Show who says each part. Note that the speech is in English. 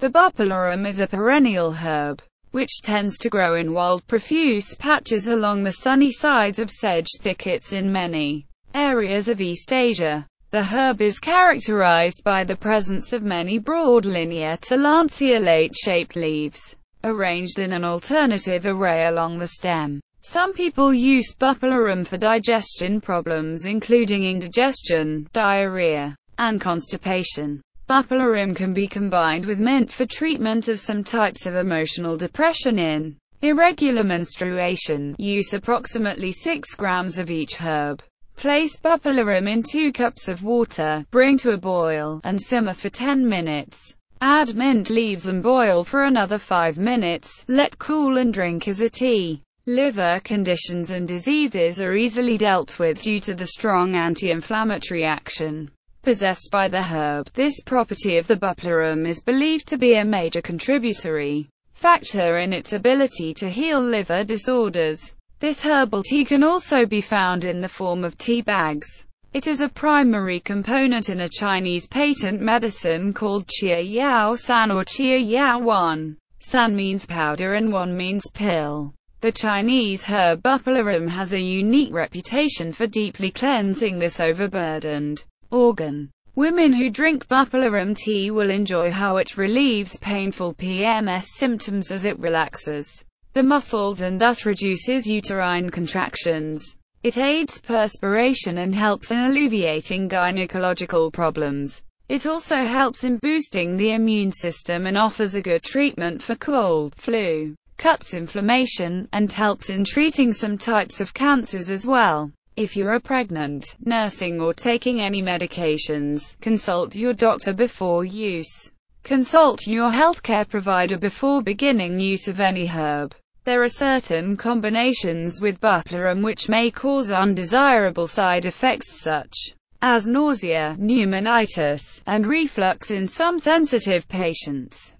Speaker 1: The bupleurum is a perennial herb, which tends to grow in wild profuse patches along the sunny sides of sedge thickets in many areas of East Asia. The herb is characterized by the presence of many broad linear to lanceolate-shaped leaves, arranged in an alternative array along the stem. Some people use bupleurum for digestion problems including indigestion, diarrhea, and constipation. Bupleurum can be combined with mint for treatment of some types of emotional depression in irregular menstruation. Use approximately 6 grams of each herb. Place bupleurum in 2 cups of water, bring to a boil, and simmer for 10 minutes. Add mint leaves and boil for another 5 minutes, let cool and drink as a tea. Liver conditions and diseases are easily dealt with due to the strong anti-inflammatory action possessed by the herb. This property of the bupleurum is believed to be a major contributory factor in its ability to heal liver disorders. This herbal tea can also be found in the form of tea bags. It is a primary component in a Chinese patent medicine called Xiao Yao San or Xiao Yao Wan. San means powder and Wan means pill. The Chinese herb bupleurum has a unique reputation for deeply cleansing this overburdened organ. Women who drink bupleurum tea will enjoy how it relieves painful PMS symptoms as it relaxes the muscles and thus reduces uterine contractions. It aids perspiration and helps in alleviating gynecological problems. It also helps in boosting the immune system and offers a good treatment for cold, flu, cuts inflammation, and helps in treating some types of cancers as well. If you are pregnant, nursing or taking any medications, consult your doctor before use. Consult your healthcare provider before beginning use of any herb. There are certain combinations with bupleurum which may cause undesirable side effects such as nausea, pneumonitis, and reflux in some sensitive patients.